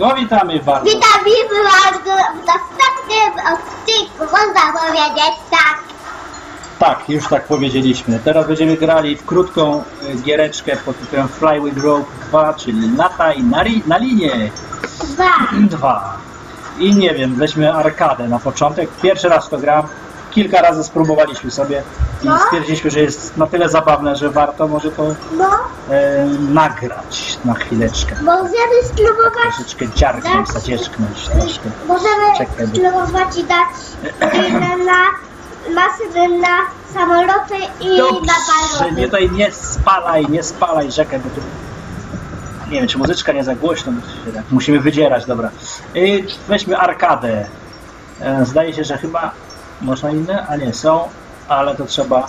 No witamy bardzo. Witamy bardzo w następnym odcinku, można powiedzieć tak. Tak, już tak powiedzieliśmy. Teraz będziemy grali w krótką y, giereczkę pod tytułem Fly with Rope 2, czyli lataj na, ri- na linię Dwa. 2. I nie wiem, weźmy arkadę na początek. Pierwszy raz to gram. Kilka razy spróbowaliśmy sobie i No. stwierdziliśmy, że jest na tyle zabawne, że warto może to No, e, nagrać na chwileczkę. możemy spróbować, Troszeczkę dziarknąć, zacieczknąć troszkę. możemy Czekaj, bo- spróbować i dać na masy na samoloty i na Dobrze, nie balony. tutaj nie spalaj, nie spalaj, czekaj, bo tu... Nie wiem, czy muzyczka nie za głośno, bo tak... musimy wydzierać, dobra. I weźmy arkadę. E, Zdaje się, że chyba można inne, a nie, są, ale to trzeba...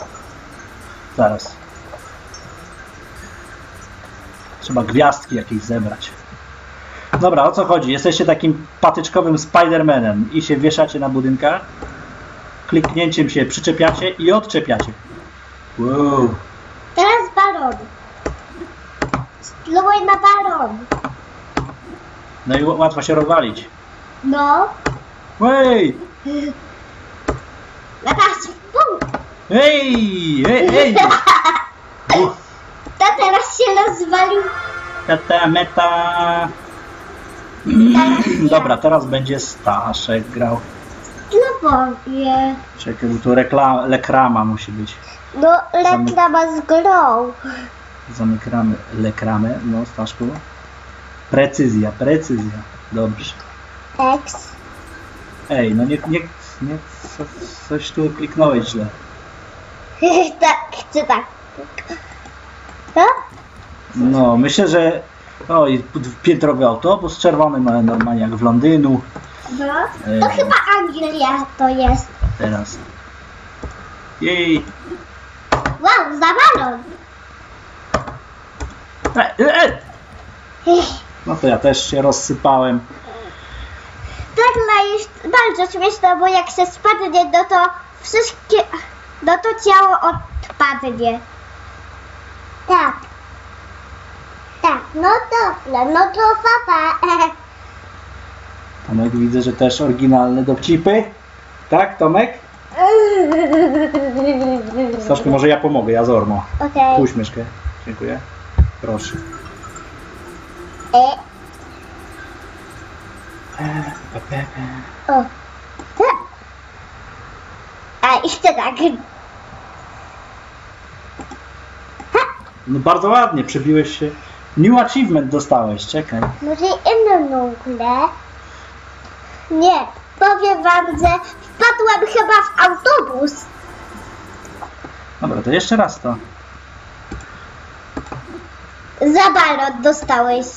Zaraz. Trzeba gwiazdki jakieś zebrać. Dobra, o co chodzi? Jesteście takim patyczkowym Spidermanem i się wieszacie na budynkach. Kliknięciem się przyczepiacie i odczepiacie. Wow. Teraz balon. Spróbuj na balon. No i łatwo się rozwalić. No, Ej! na patrz, pum. Ej! Ej! Ej! To teraz się rozwalił. Tata meta! Dobra, teraz będzie Staszek grał. Slowowie. Czekaj, bo tu lekrama musi być. No, reklama z grą. Zamykamy lekramę. No, Staszku. Precyzja, precyzja. Dobrze. X. Ej, no nie, nie, nie co, coś tu kliknąłeś źle. tak, czy tak? No? No, myślę, że oj, piętrowy autobus czerwony, no, normalnie jak w Londynu. No. Ej. To chyba Anglia to jest. Teraz. Jej! Wow, za balon. E, e, e. No to ja też się rozsypałem. Bardzo śmieszne, bo jak się spadnie, no to wszystkie, no to ciało odpadnie. Tak. Tak, no dobrze, no to papa. Tomek widzę, że też oryginalne dowcipy. Tak, Tomek? Staszku, może ja pomogę, ja zormo. Okej. Puść myszkę. Dziękuję. Proszę. E, O. A jeszcze tak. No bardzo ładnie, przebiłeś się. New achievement dostałeś, czekaj. Może inną grę? Nie, powiem wam, że wpadłem chyba w autobus. Dobra, to jeszcze raz to. Za balon dostałeś.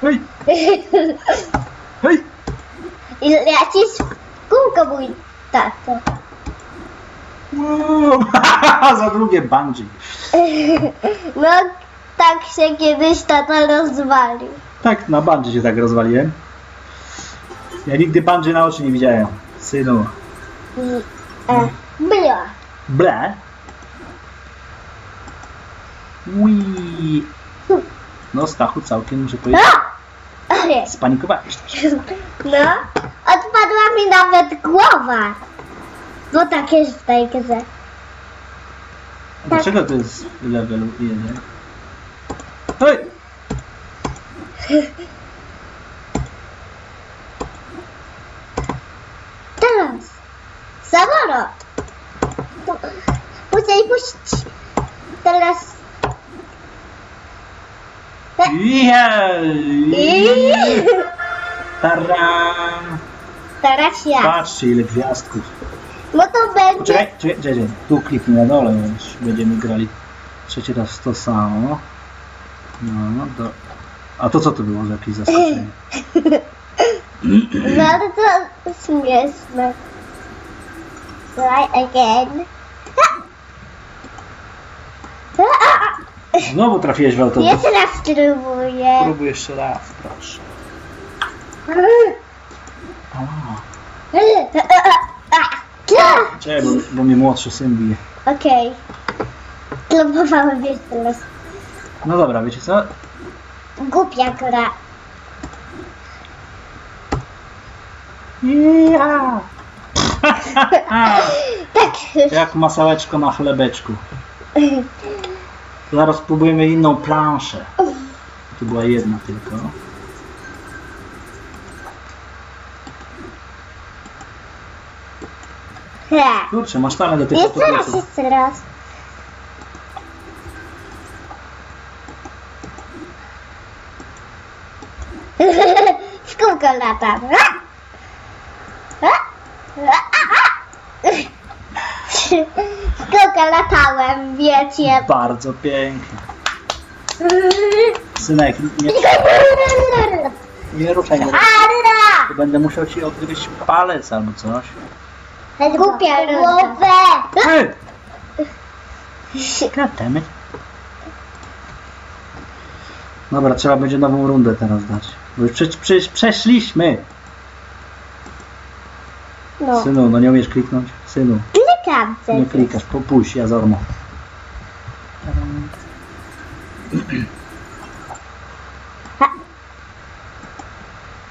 Hej, hej! I lecisz w kółko mój tato. Za długie bungee. No, tak się kiedyś tata rozwalił. Tak, na bungee się tak rozwaliłem. Ja nigdy bungee na oczy nie widziałem. Synu. E, blia. Ble. Ui. No Stachu całkiem muszę powiedzieć. A! Ale, Spanikowałeś troszkę. No, odpadła mi nawet głowa. Bo takie w tej grze. A Dlaczego to jest level 1? Hej! Teraz. Samolot. Muszę puścić. Teraz. Jej! Taram! Teraz ja. Patrzcie ile gwiazdków. No to będzie. Czekaj, czekaj, czekaj. Tu kliknij na dole, już będziemy grali trzeci raz to samo. No, no to... A to co to było za jakieś zaskoczenie? No to śmieszne. Try again. Znowu trafiłeś w autobus. Jeszcze raz spróbuję. Próbuj jeszcze raz, proszę. E, e, e, Cześć, bo, bo mnie młodszy syn bije. Okej. Próbowałem jeszcze raz. No dobra, wiecie co? Głupia gra. Ja. Tak. Jak masełeczko na chlebeczku. Zaraz spróbujemy inną planszę. Tu była jedna tylko. Tak. Kurczę, masz talent do tych Jeszcze raz, autobusów. jeszcze raz. W kółko latam. W kółko latałem, wiecie. Bardzo pięknie. Synek, nie, nie ruszaj mnie. Będę musiał ci odgryźć palec albo coś. Głupia głowę. Ej! Goddammit. Dobra, trzeba będzie nową rundę teraz dać. Bo już prze, prze, przeszliśmy. No, Synu, no nie umiesz kliknąć? Synu, klikam nie klikasz, popuść, ja zormo.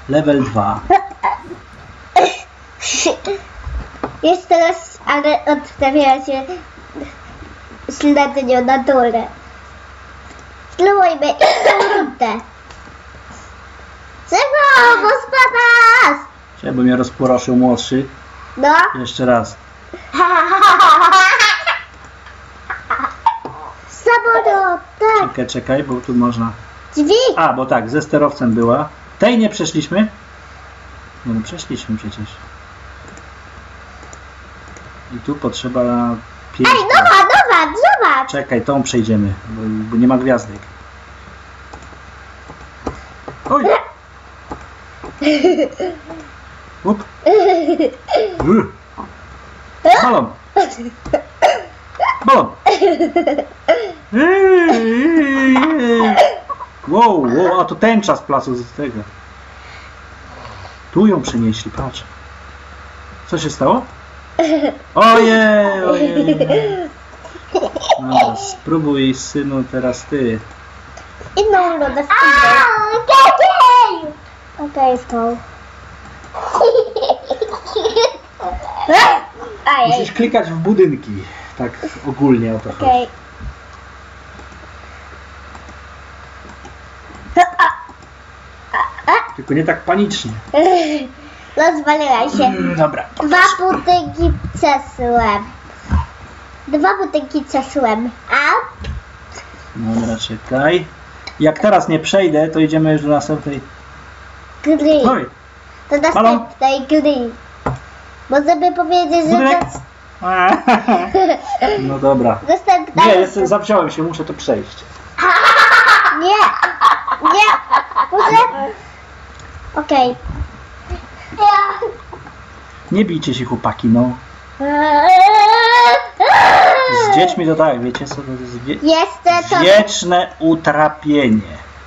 Level 2. Jest teraz, ale odstawia się śledzenie na dole. Spróbujmy inną rundę. Czego? Bo spadasz! Żeby mnie rozporoszył młodszy. No. Jeszcze raz. Samolot, tak. Czekaj, czekaj, bo tu można... Drzwi. A, bo tak, ze sterowcem była. Tej nie przeszliśmy? Nie no, przeszliśmy przecież. I tu potrzeba pięć. Ej, nowa, nowa, zobacz. Czekaj, tą przejdziemy, bo, bo nie ma gwiazdek. Oj! Up. Balon! Balon! Wow, wow, a to tęcza z placu z tego. Tu ją przenieśli, patrz. Co się stało? Ojej, ojej. Dobra, spróbuj synu teraz ty. Inną rundę spróbuj. Okej, w tą. Musisz klikać w budynki. Tak ogólnie o to chodzi. Okej. Tylko nie tak panicznie. Rozwaliła się. Mm, Dobra. Dwa budynki przesłem. Dwa budynki przesłem. A? Dobra, czekaj. Jak teraz nie przejdę, to idziemy już do następnej. Gry. Oj, Do następnej gry. Możemy powiedzieć, że budynek. No dobra. następna... Nie, jestem, zawziąłem się, muszę to przejść. Nie! Nie! Muszę... Okej. Nie bijcie się chłopaki, no. Z dziećmi to tak, wiecie co to jest wie... Jeszcze to... wieczne utrapienie.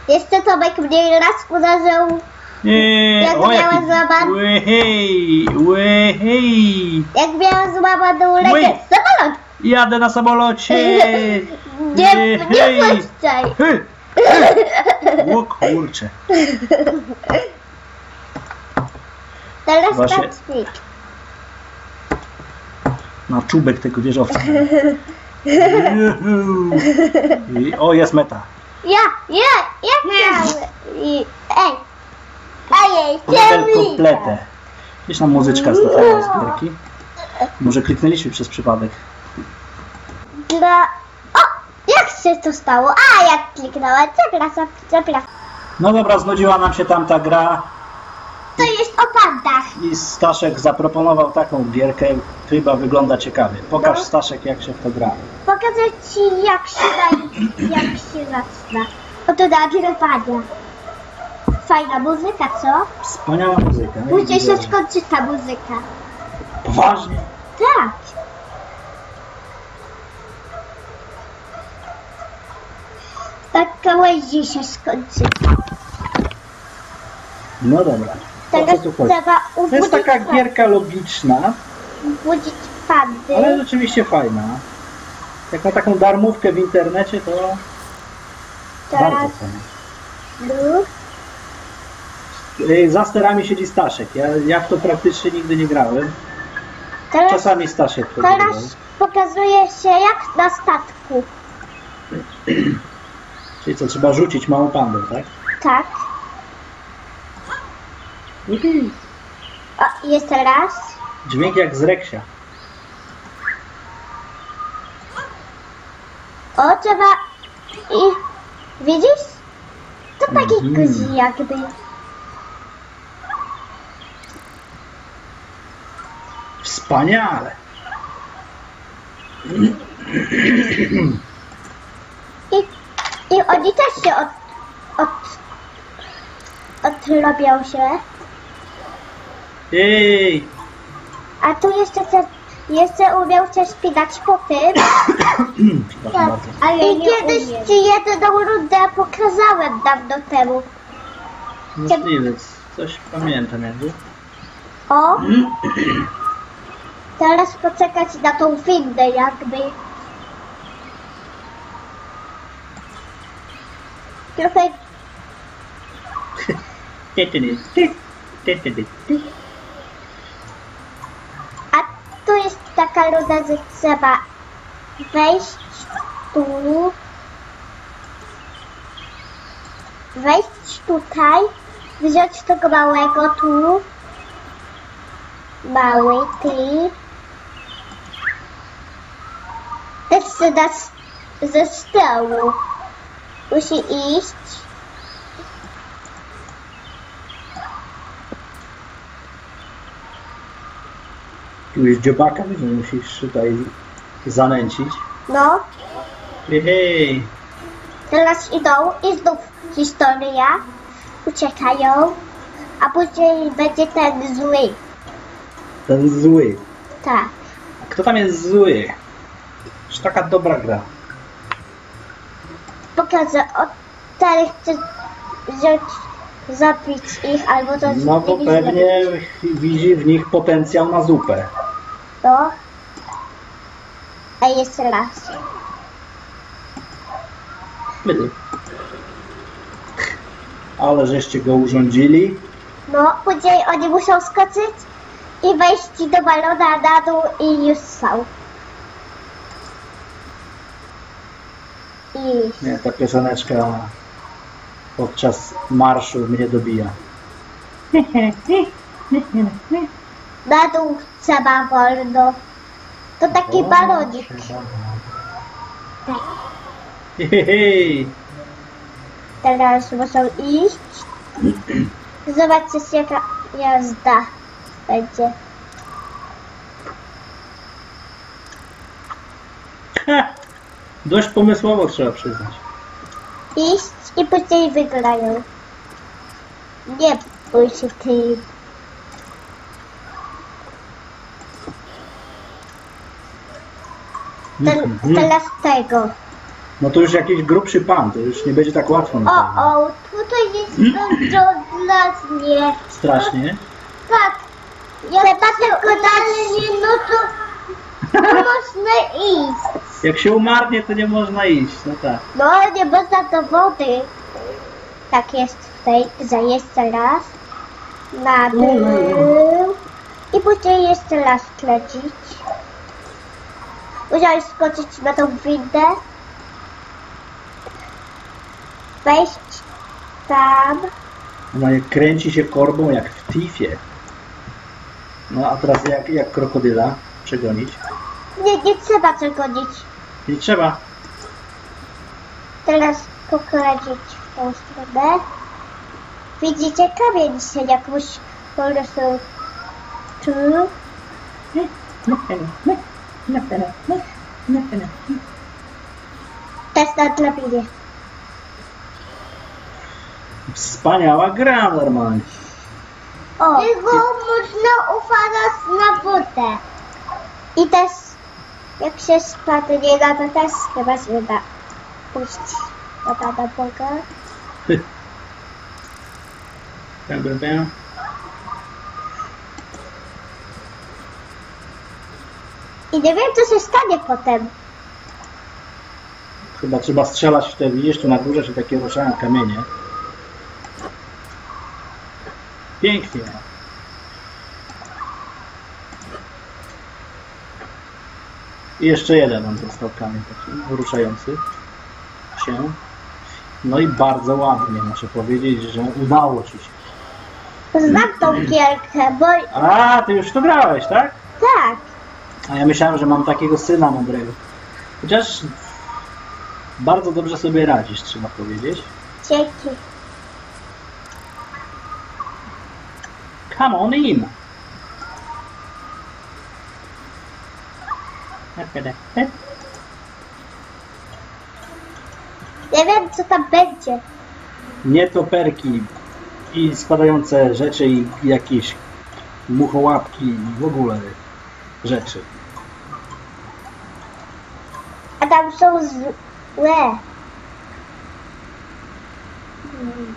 Jeszcze Tomek mnie raz uderzył, Nie, Jak o, miała jaki... zobacz- Łehej, łehej. jak miałam złamaną rękę. Samolot! Jadę na samolocie. Nie, nie puszczaj! O kurcze. Teraz Właśnie- patrznik. Na czubek tego wieżowca. I- O, jest meta. Ja, ja, ja miałem. I... Ej! Level ciemnica. kompletę. Gdzieś nam muzyczka zleciała z gierki. Może kliknęliśmy przez przypadek. Dla... O! Jak się to stało? A, jak kliknąłem. Przepraszam, przepraszam. No dobra, znudziła nam się tamta gra o pandach. i Staszek zaproponował taką gierkę, chyba wygląda ciekawie. Pokaż No. Staszek jak się w to gra. Pokażę ci jak się da, jak się zaczyna. Oto nagrywania. Fajna muzyka, co? Wspaniała muzyka. nie? Później się Widziałem. skończy ta muzyka. Poważnie? Tak. Tak gałęzi się skończy. No dobra. O Teraz co tu chodzi? trzeba To jest taka gierka logiczna, ubudzić pandy. ale rzeczywiście fajna. Jak na taką darmówkę w internecie, to Teraz bardzo fajna. Y, Za sterami siedzi Staszek. Ja, ja w to praktycznie nigdy nie grałem. Teraz, Czasami Staszek to teraz pokazuje się jak na statku. Czyli co, trzeba rzucić małą pandę, tak? Tak. Jupi. O, jeszcze raz. Dźwięk jak z Reksia. O, trzeba... I... Widzisz? To taki Mhm. guzik jakby. Wspaniale. I, I oni też się od... od... odrobią się. Ej! A tu jeszcze te, jeszcze umiał się spinać po tym. Przepraszam bardzo. I kiedyś ci jedną rundę pokazałem dawno temu. Możliwe, coś pamiętam jakby. O! Teraz poczekać na tą windę jakby. Trochę Ty, ty, ty, ty, ty, ty, ty, tu jest taka runda, że trzeba wejść tu, wejść tutaj, wziąć tego małego tu, mały ty, też się ze stołu, musi iść, Tu jest dziobaka, że musisz tutaj zanęcić. no, Hej, hej. Teraz idą i znów historia. Uciekają, a później będzie ten zły. Ten zły. Tak. A kto tam jest zły? Już taka dobra gra. Pokażę, o teraz chcę wziąć, zabić ich albo coś No innego pewnie widzi w nich potencjał na zupę. No. A jeszcze raz. Ale żeście go urządzili. No, później oni muszą skoczyć i wejść do balona na dół i już są. I Nie, ta pioseneczka podczas marszu mnie dobija. na dół trzeba wolno. To taki balonik. Tak. Hej, hej. Teraz muszą iść. Zobaczcie jaka jazda będzie. Ha! Dość pomysłowo trzeba przyznać. Iść i później wygrają. Nie bój się ty. Ten, teraz tego. No to już jakiś grubszy pan, to już nie będzie tak łatwo na O, pewno. o, tutaj jest dużo dla mnie. Strasznie. Tak. Ja Trzeba tylko dalej, no to, to można iść. Jak się umarnie, to nie można iść. No tak. No, nie można do wody. Tak jest w tej, że jeszcze raz. Na dół. I później jeszcze raz klecić. Musiałeś skoczyć na tą windę. Wejść tam. Ona jak kręci się korbą jak w tifie. No a teraz jak, jak krokodyla przegonić? Nie, nie trzeba co gonić. Nie trzeba. Teraz pokręcić w tą stronę. Widzicie, kamień się jakoś po prostu tu. Test na drabinie. Wspaniała gra normalnie. O. Tylko można uważać na wodę. I też jak się spadnie na to też chyba się da pójść do Pana Boga. Bę, bę, bę. I nie wiem co się stanie potem. Chyba trzeba strzelać w te, widzisz tu na górze się takie ruszają kamienie. Pięknie. I jeszcze jeden nam został kamień taki ruszający się. No i bardzo ładnie, muszę powiedzieć, że udało Ci się. Znam tą gierkę, bo A, Ty już to grałeś, tak? tak. A ja myślałem, że mam takiego syna mądrego. Chociaż bardzo dobrze sobie radzisz, trzeba powiedzieć. Dzięki. Come on in. Nie wiem, co tam będzie. Nietoperki i spadające rzeczy i jakieś muchołapki i w ogóle rzeczy. A tam są złe. Hmm.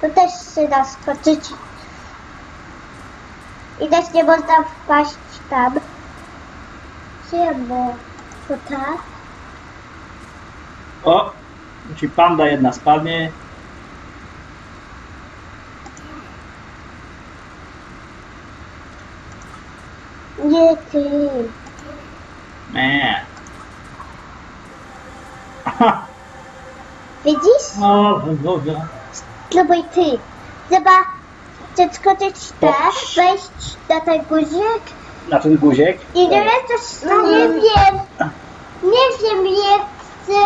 To też się da skoczyć. I też nie można wpaść tam. Czemu? To tak? O! Ci panda jedna spadnie. Nie ty. Nie. Aha. Widzisz? No, dobra. Spróbuj ty. Trzeba przeskoczyć te, wejść na ten guzik Na ten guziek. i nie wiem coś, no nie wiem. Nie wiem jak się,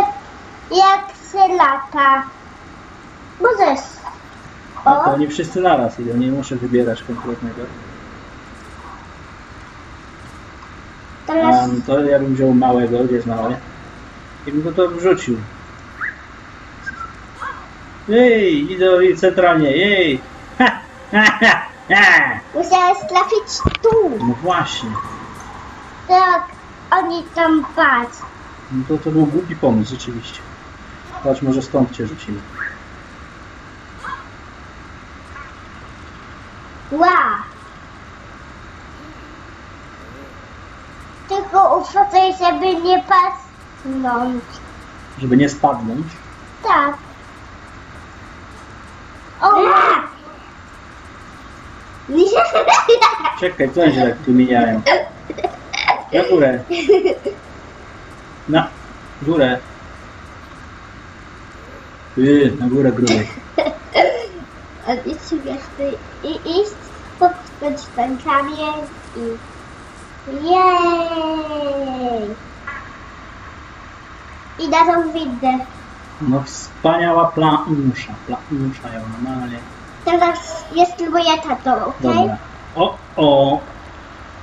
jak się lata. Możesz. A to O, nie wszyscy naraz idą, nie muszę wybierać konkretnego. Teraz Um, to ja bym wziął małego, gdzie jest mały. I bym go to wrzucił. Jej, idę centralnie, jej! Ha, ha, ha, ha. musiałeś trafić tu. No właśnie. Tak, oni tam patrz. No to, to był głupi pomysł, rzeczywiście. Patrz, może stąd cię rzucimy. Ła. Tylko uważaj, żeby nie pasnąć. Żeby nie spadnąć. Tak. O! Czekaj, co oni się tak tu mijają? Na górę. Na górę. Yy, na górę grubej. A i sobie i iść, popchnąć ten kamień i jej! I tą windę. No wspaniała plansza. Plansza ją normalnie. Teraz jest moja tato, okej? Dobra. O, o.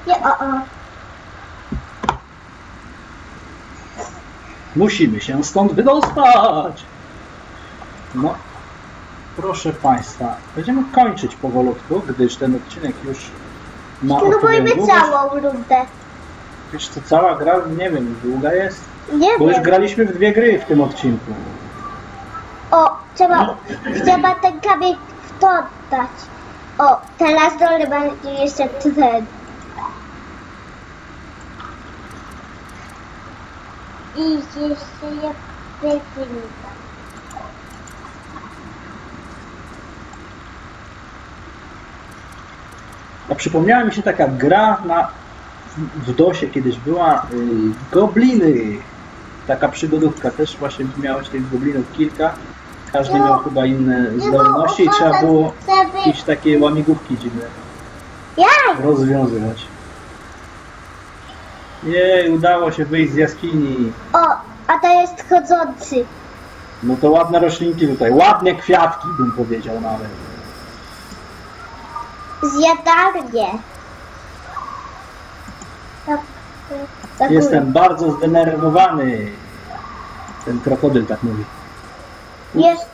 Nie, o, o. Musimy się stąd wydostać. No, proszę Państwa, będziemy kończyć powolutku, gdyż ten odcinek już ma Spróbujmy całą rundę. Wiesz co, cała gra, nie wiem, długa jest? Nie Bo już wiem. graliśmy w dwie gry w tym odcinku. O, trzeba, trzeba ten kamień w to dać. O, teraz dole będzie jeszcze ten. I jeszcze będzie. A przypomniała mi się taka gra na, w DOSie kiedyś była y, Gobliny. Taka przygodówka, też właśnie miałeś tych goblinów kilka. Każdy No. miał chyba inne zdolności i trzeba było jakieś takie łamigłówki dziwne rozwiązywać. Jej, udało się wyjść z jaskini. O, a to jest chodzący. No to ładne roślinki tutaj, ładne kwiatki bym powiedział nawet. Zjadalnie. Tak, górę. Jestem bardzo zdenerwowany. Ten krokodyl tak mówi. Jest.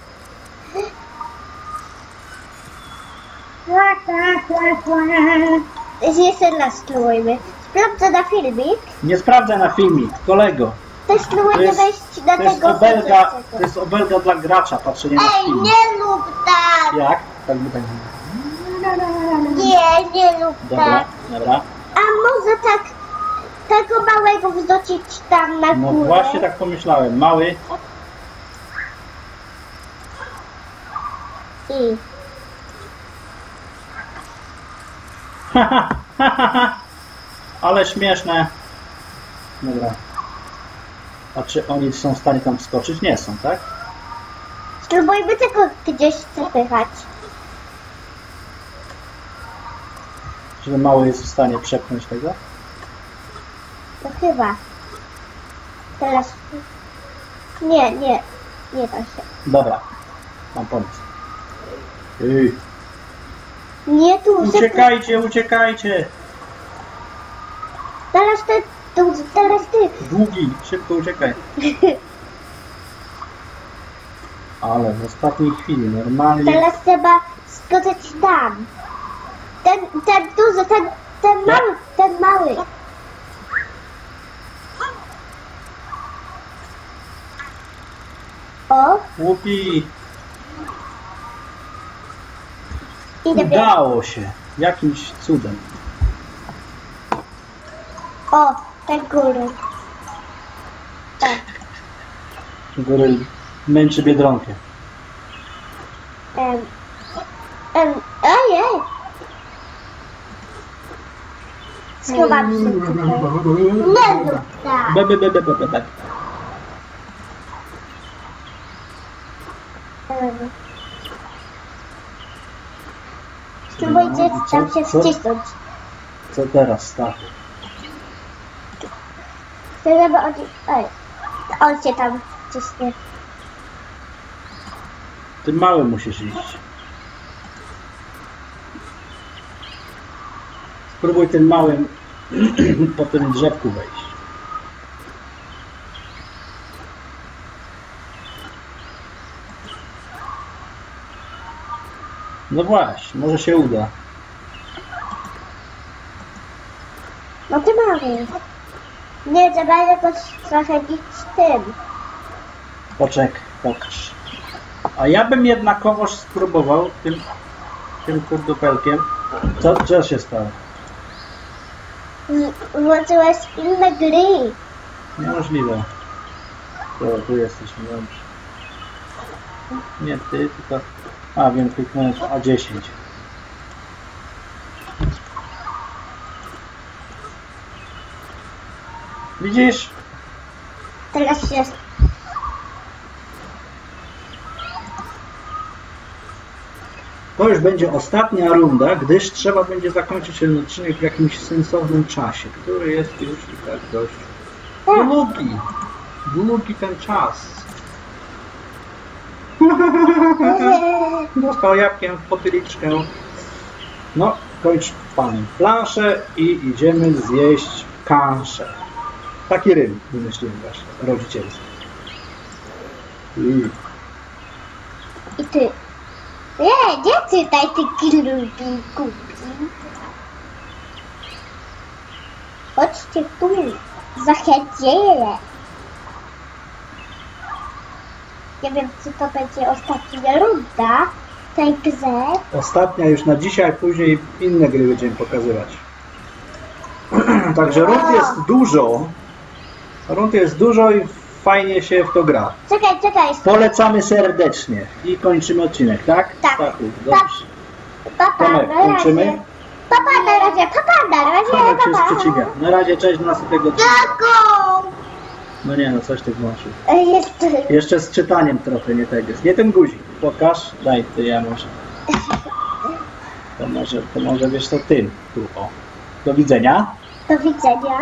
Jeszcze raz spróbujmy. Sprawdzę na filmik. Nie sprawdzę na filmik, kolego. Też spróbujmy jest, wejść na to jest, tego obelga, to jest obelga dla gracza, patrzenie na Ej, film. nie lub tak! Jak? Tak by tak. Nie, nie lub Dobra, tak. dobra. A może tak tego małego wrzucić tam na No górę? właśnie tak pomyślałem. Mały. I Ale śmieszne. Dobra. A czy oni są w stanie tam wskoczyć? Nie są, tak? spróbujmy tego gdzieś zapychać. Ten mały jest w stanie przepchnąć tego? No chyba. Teraz... Nie, nie. Nie da się. Dobra. Mam pomysł. Ej, Nie tu, szybko. uciekajcie, uciekajcie! Teraz ty, tu, teraz ty. Długi, szybko uciekaj. Ale w ostatniej chwili, normalnie. Teraz trzeba skoczyć tam. Ten, ten duży, ten, ten mały, ten mały. O, Łupi, idę udało się. Jakimś cudem. O, ten góry. Tak. Goryl męczy Biedronkę. Nie rób tak. Be, be, be, be. Spróbujcie tam się co? wcisnąć. Co teraz, Stachu? Chcę, żeby on... On się tam wciśnie. Ty mały musisz iść. Spróbuj tym małym po tym drzewku wejść. No właśnie, może się uda. No ty mamy. Nie, trzeba jakoś trochę iść tym. Poczek, pokaż. A ja bym jednakowoż spróbował tym, tym kurdupelkiem. Co, co się stało? W- Włączyłeś inne gry. Niemożliwe. To tu jesteśmy dobrze. Nie ty, tylko. A wiem, kliknąłem w A10. Widzisz? Teraz się... To już będzie ostatnia runda, gdyż trzeba będzie zakończyć ten odcinek w jakimś sensownym czasie, który jest już i tak dość długi. Długi ten czas. Dostał jabłkiem w potyliczkę. No, kończ pan planszę i idziemy zjeść kanszę. Taki rym wymyśliłem właśnie, rodzicielski. I I ty. Nie, nie czytaj ty kilubi kupi. Chodźcie tu. Zachęcieję. Nie wiem, czy to będzie ostatnia runda w tej grze. Ostatnia już na dzisiaj, później inne gry będziemy pokazywać. Także rund jest dużo. Rund jest dużo i fajnie się w to gra. Czekaj, czekaj. Polecamy serdecznie i kończymy odcinek, tak? Tak. Stachu, dobrze. Papa, Tomek, na razie. kończymy? Papa, na razie. Papa, na razie. Tomek się Papa. sprzeciwia. Na razie, cześć, do następnego odcinka. Taką. No nie no, coś ty włączył. E, Jeszcze. Jeszcze z czytaniem trochę nie tego. Nie ten guzik. Pokaż. Daj ty, ja może. To może, to może wiesz co tym. Tu, o. Do widzenia. Do widzenia.